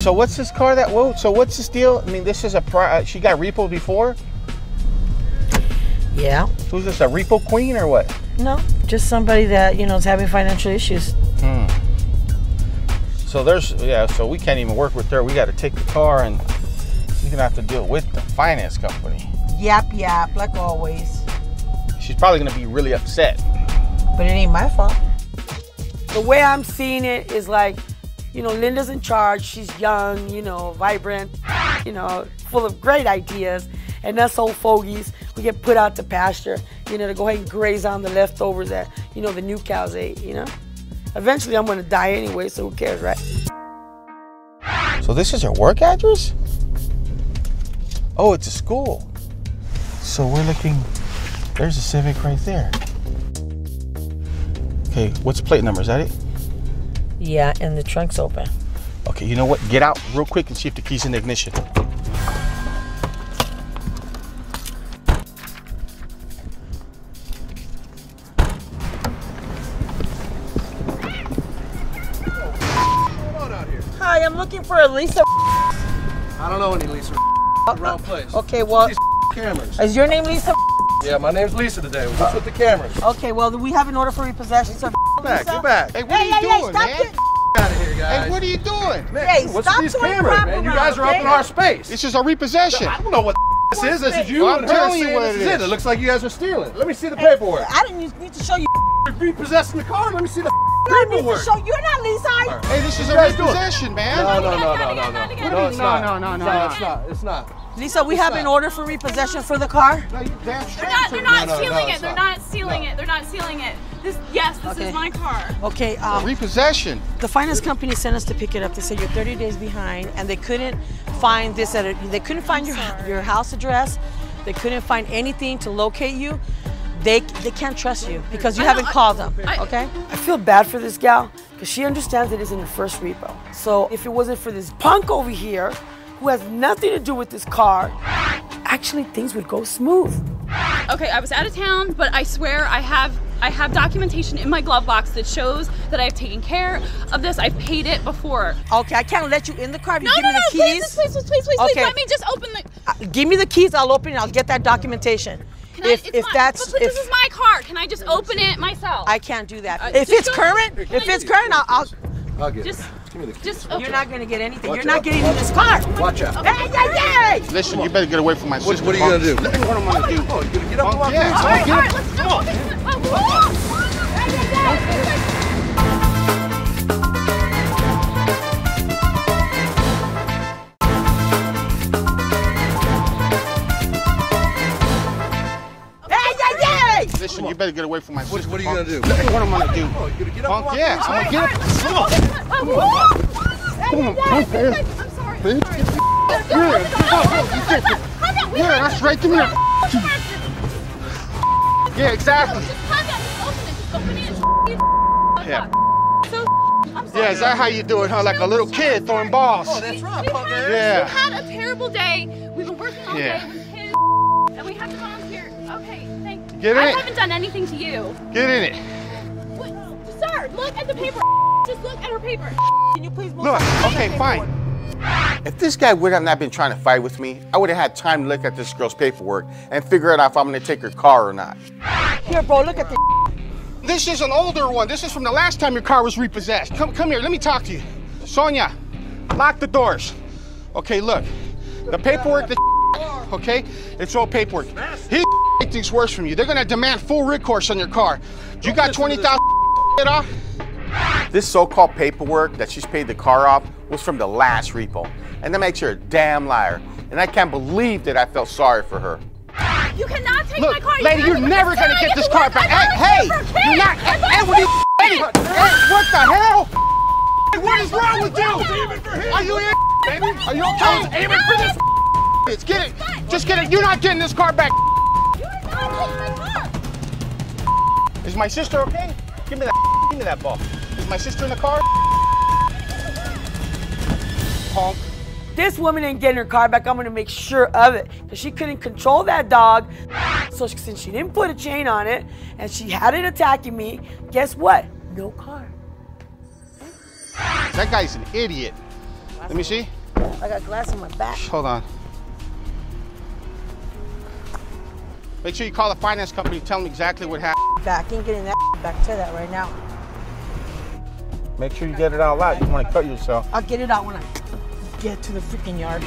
So what's this car that? Whoa. So what's this deal? I mean, this is a. Pri- uh, she got repo before. Yeah. Who's this? A repo queen or what? No, just somebody that you know is having financial issues. Hmm. So there's yeah. So we can't even work with her. We got to take the car and you're gonna have to deal with the finance company. Yap yap, like always. She's probably gonna be really upset. But it ain't my fault. The way I'm seeing it is like, you know, Lyndah's in charge. She's young, you know, vibrant, you know, full of great ideas. And us old fogies, we get put out to pasture, you know, to go ahead and graze on the leftovers that, you know, the new cows ate, you know? Eventually I'm gonna die anyway, so who cares, right? So this is her work address? Oh, it's a school. So we're looking. There's a Civic right there. Okay, what's the plate number? Is that it? Yeah, and the trunk's open. Okay, you know what? Get out real quick and see if the key's in the ignition. Hi, I'm looking for Elisa. I don't know any Lisa. Uh, Wrong place. Okay, well, These cameras. is your name Lisa? Yeah, my name's Lisa today. What's with the cameras? Okay, well, we have an order for repossession. So Get back, get back. Hey, what Hey, are you hey, doing, stop man? it. out of here, guys. Hey, what are you doing? Man, Hey, what's stop with these cameras, man? You guys are up in our space. This is a repossession. I don't know what this is. This is you I'm telling you what it is it. is. It looks like you guys are stealing. Let me see the paperwork. I didn't need to show you. Repossessing the car. Let me see the I need to paperwork. show you're not Lisa. are you? Hey, this is a You guys do it. repossession, man. No, no, no, no, no, no. No, it's not. No, no, no, No, no. it's not. It's not. Lisa, we have an order for repossession for the car. No, you damn straight. They're not, they're not No, no, stealing no, it. They're not. not stealing No. it. They're not stealing it. This, yes, this Okay. is my car. Okay, um, Repossession. the finance company sent us to pick it up. They said you're 30 days behind, and they couldn't find this at a, they couldn't find your your house address. They couldn't find anything to locate you. They they can't trust you because you I haven't I- called them. I- Okay. I feel bad for this gal because she understands it isn't the first repo. So if it wasn't for this punk over here who has nothing to do with this car, actually things would go smooth. Okay, I was out of town, but I swear I have I have documentation in my glove box that shows that I've taken care of this. I've paid it before. Okay, I can't let you in the car. If you No, give no, me the please, keys. please, please, please, please, Okay. please. Let me just open the. Uh, give me the keys. I'll open it. I'll get that documentation. Can I- if it's if my- that's but if this is my car. Can I just open it myself? I can't do that. Uh, if it's current, Can if it's current, I'll. I'll I'll get Just, it. Give me the keys. just. you're not gonna get anything. Watch you're not out. getting in this car. Watch out. Hey, hey, hey! Listen, you better get away from my What, sister. what are you gonna do? Look what I'm gonna do. Oh, you gonna get up and walk Yeah, in? I'm gonna get All up. right, let's better get away from my What, sister. what are you gonna do? Look what I'm gonna do. Oh, you gonna get up Punk, yeah. I'm gonna get up. Come on. Come on, punk ass. I'm sorry. Bitch. I'm sorry. Calm down. We Yeah, have- that's right. Give me that. Yeah, exactly. Just calm down. Just open it. Just open it. Yeah. So, I'm sorry. Yeah, is that how you do it, huh? Like a little kid throwing balls. Oh, that's right, punk ass. Yeah. We've had a terrible day. We've been working all Yeah. day with kids, and we have to volunteer. Okay, thank you. Get in it. I it. haven't done anything to you. Get in it. What? Sir, look at the paper. Just look at her paper. Can you please move? Look, okay, fine. If this guy would have not been trying to fight with me, I would have had time to look at this girl's paperwork and figure out if I'm gonna take her car or not. Here, bro, look at this. This is an older one. This is from the last time your car was repossessed. Come, come here. Let me talk to you. Sonia, lock the doors. Okay, look. The paperwork, the okay? It's all paperwork. He thinks worse from you. They're gonna demand full recourse on your car. You got 20,000 off? This so-called paperwork that she's paid the car off was from the last repo. And that makes her a damn liar. And I can't believe that I felt sorry for her. You cannot take Look, my car. You lady, cannot you're never gonna get this car back. Hey, hey, you're not. Hey, hey, what you? Hey, hey, what the hell? Hey, what is wrong with you? Are you in? Baby? Are you okay? Aiming for this. It's get it. Just get it. You're not getting this car back. You are not taking my car. Is my sister okay? Give me that. Give me that ball. Is my sister in the car? Honk. This woman ain't getting her car back. I'm gonna make sure of it. Because she couldn't control that dog. So she- since she didn't put a chain on it and she had it attacking me, guess what? No car. That guy's an idiot. Let me see. I got glass on my back. Hold on. Make sure you call the finance company. Tell them exactly what happened. Back. Ain't getting that back to that right now. Make sure you get it out loud. You want to cut yourself. I'll get it out when I get to the freaking yard.